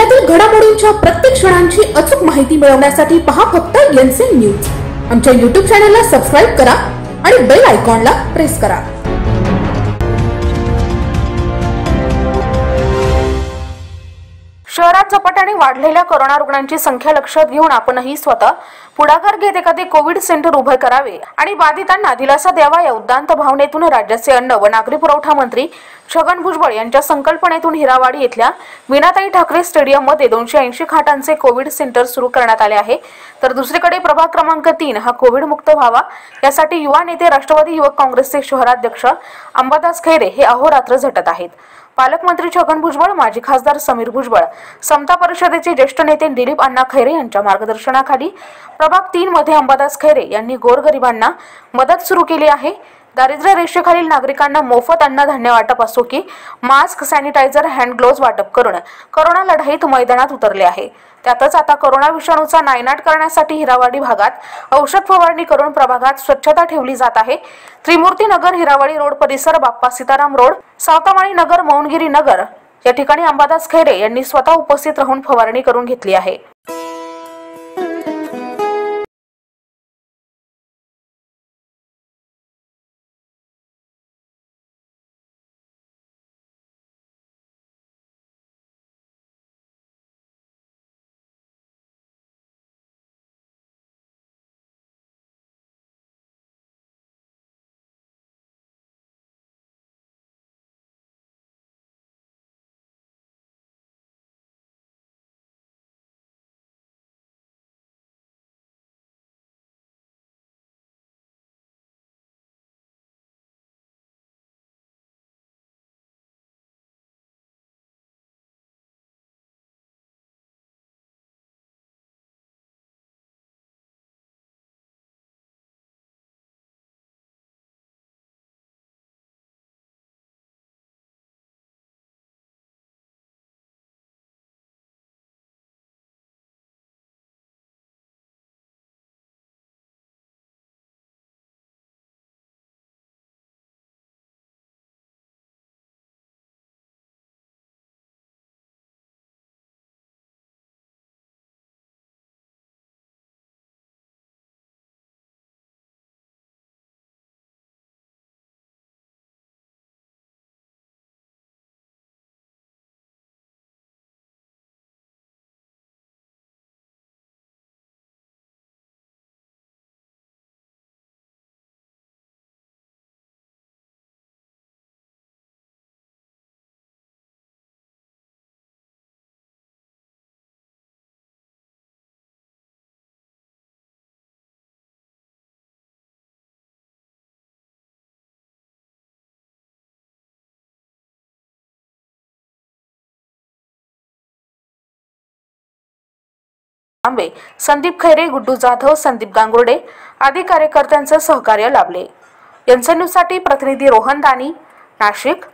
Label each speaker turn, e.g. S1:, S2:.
S1: जिल्ह्यातील घडामोडींच्या प्रत्येक क्षणांची अचूक माहिती मिळवण्यासाठी पहा फक्त एनसी न्यूज. आमच्या युट्यूब चॅनलला सबस्क्राईब करा आणि बेल आयकॉनला प्रेस करा.
S2: शहरात झपाट्याने वाढलेल्या कोरोना रुग्णांची संख्या लक्षात घेऊन आपणही स्वतः पुढाकार घेत एखादे कोविड सेंटर उभे करावे आणि बाधितांना दिलासा द्यावा या उद्दांत भावनेतून राज्याचे अन्न व नागरी पुरवठा मंत्री छगन भुजबळ यांच्या संकल्पनेतून हिरावाडी येथल्या विनाताई ठाकरे स्टेडियममध्ये दोनशे ऐंशी खाटांचे कोविड सेंटर सुरू करण्यात आले आहे. तर दुसरीकडे प्रभाग क्रमांक तीन हा कोविड मुक्त व्हावा. यासाठी युवा नेते राष्ट्रवादी युवक काँग्रेसचे शहराध्यक्ष अंबादास खैरे हे अहोरात्र झटत आहेत. पालकमंत्री छगन भुजबळ माजी खासदार समीर भुजबळ समता परिषदेचे ज्येष्ठ नेते दिलीप अण्णा खैरे यांच्या मार्गदर्शनाखाली प्रभाग तीन मध्ये अंबादास खैरे यांनी गोरगरिबांना मदत सुरू केली आहे. दारिद्र्य रेषेखालील नागरिकांना मोफत अन्नधान्य वाटप असो की मास्क सॅनिटायझर हँड ग्लोव्ज वाटप करून करोना लढाईत मैदानात उतरले आहे. त्यातच आता करोना विषाणूचा नायनाट करण्यासाठी हिरावाडी भागात औषध फवारणी करून प्रभागात स्वच्छता ठेवली जात आहे. त्रिमूर्ती नगर हिरावाडी रोड परिसर बाप्पा सीताराम रोड सावतामाळी नगर मौनगिरी नगर या ठिकाणी अंबादास खैरे यांनी स्वतः उपस्थित राहून फवारणी करून घेतली आहे. आंबे. संदीप खैरे गुड्डू जाधव संदीप गांगुर्डे आदी कार्यकर्त्यांचं सहकार्य लाभले. यांच्या न्यूजसाठी प्रतिनिधी रोहन दानी नाशिक.